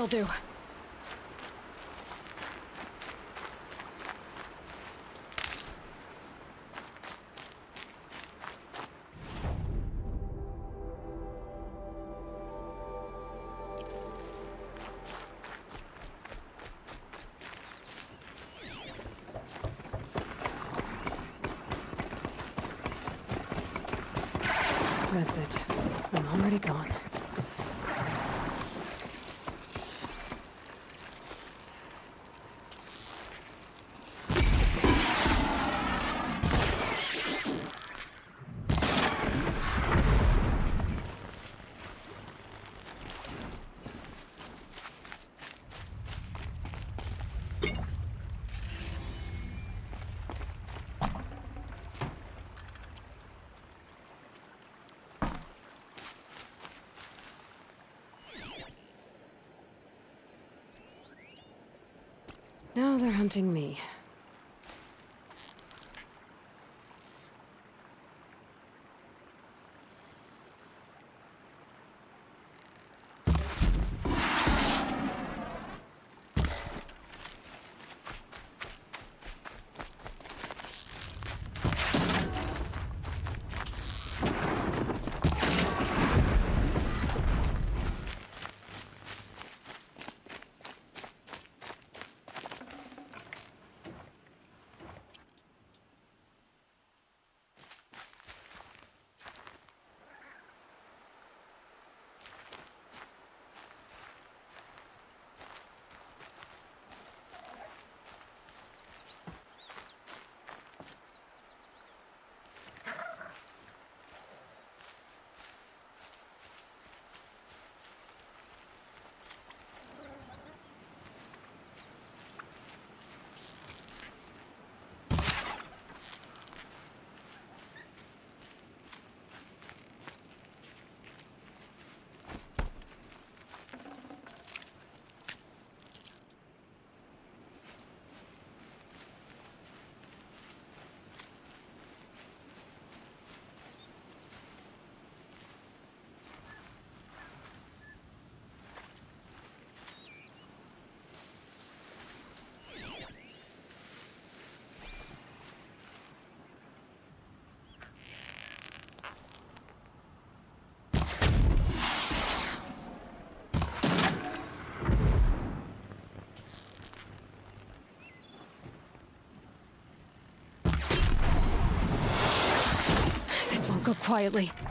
You'll do. That's it. I'm already gone. Now they're hunting me. Go quietly.